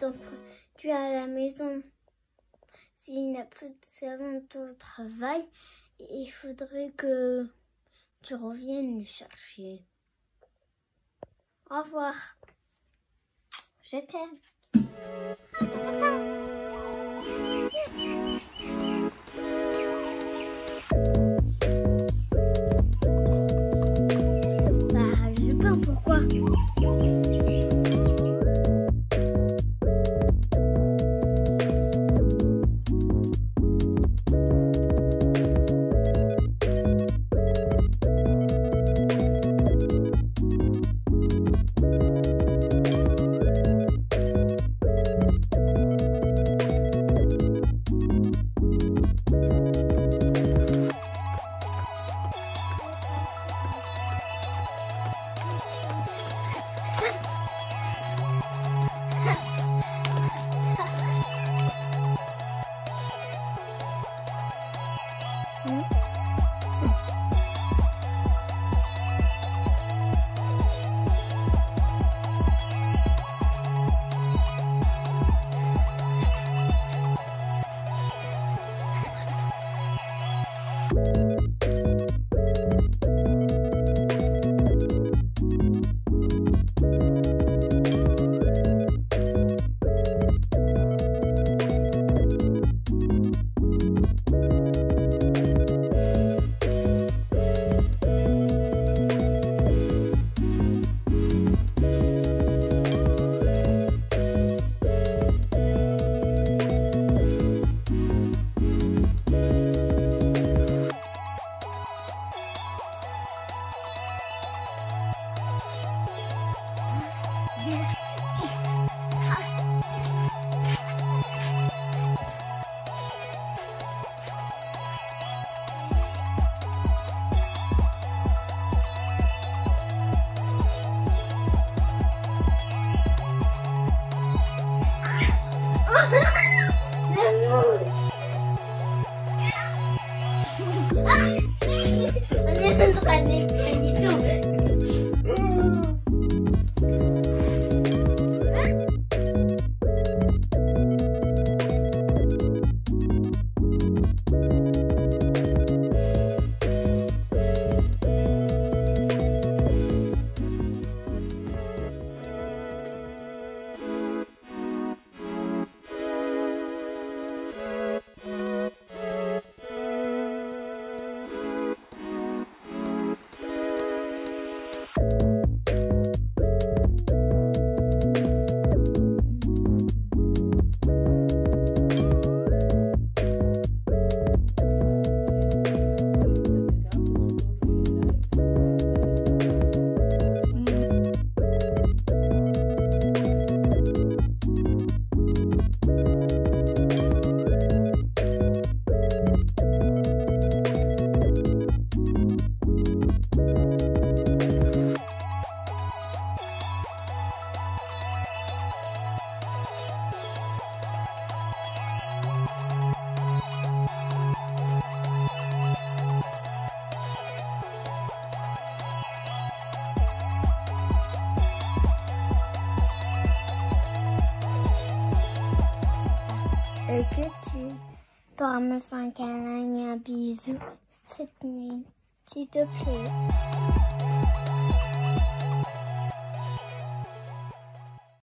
étant produit à la maison. S'il n'a plus de servante au travail, il faudrait que tu reviennes le chercher. Au revoir. Je t'aime. Et que tu pourras Böyle kötü. Doğamın fankenlen ya bizu. me, S'il te plaît.